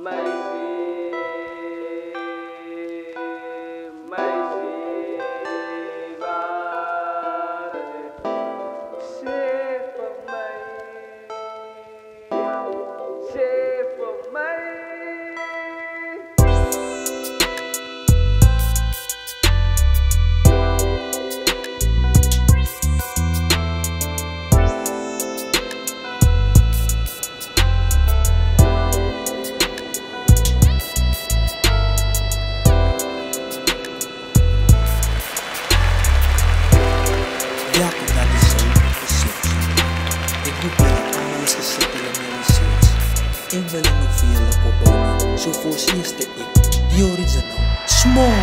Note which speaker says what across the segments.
Speaker 1: 每 So voorsierste ek die original. Small.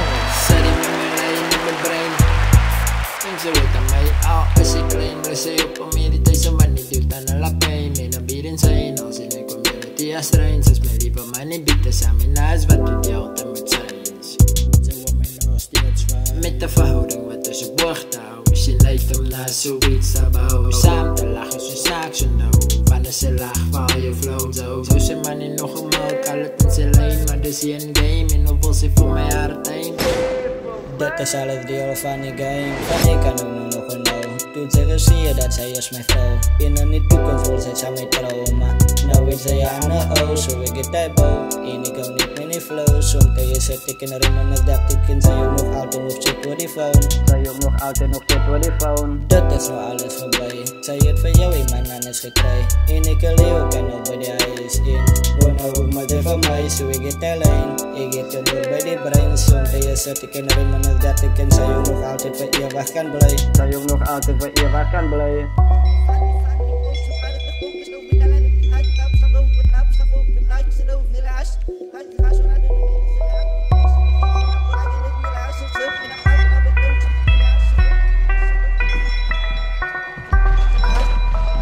Speaker 2: Sit in my mind, in my brein Dink sy weet aan my, al is ek klein Lees sy op om hierdie tyd so maar nie doet aan alle pijn Men op hier insane, als in die community as trein Soos my lieve man en biete saam en huis wat met jou te moet zijn Met de verhouding wat tussen boog te hou Sy leidt om na zoiets te bouwen ze voor mij hart heen
Speaker 3: Dat is al het deel van die game Van ik kan ook nog nog een no Toen zeggen zie je dat zij is mijn vrouw In een toekomst wil zij samen trouwen Maar nou weet zij aan de O Zo ik het tijd bouw En ik hou niet meer in flow Soms kan je zet ik in de rim en dan dacht ik in Zij ook nog altijd nog zit voor die phone. Zij ook nog altijd nog zit voor die phone Dat is nou alles voorbij Zij het van jou in. Mijn naam is gekregen En ik leeuw kan op bij de ijs in Woon nou ook maar van mij Zo ik het alleen Ik het je door bij die brein Soms kan je zet ik in de rim en dan dacht ik in Zij ook nog altijd voor eeuwig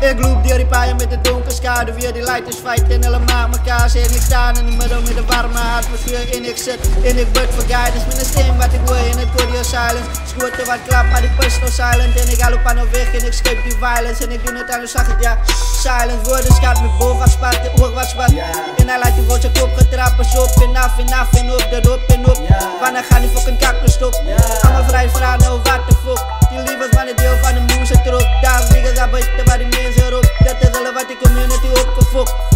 Speaker 4: Ik loop door die paaien met de donkere schade Weer die lighters fight en helemaal elkaar zijn Ik sta in het middel met de warme atmosfeer En ik zit en ik bid voor guidance. Met een stem wat ik wil in het audio silence. Schoten wat klap maar die pistol silent. En ik haal op aan de weg en ik skip die violence. En ik doe het aan de zag het ja Silence. Woorden schat met boven afspat de oor wat zwart. En hij laat die woord zijn kop getrappen. Zo en af en af en op de op en op. Wanneer gaan die fucking van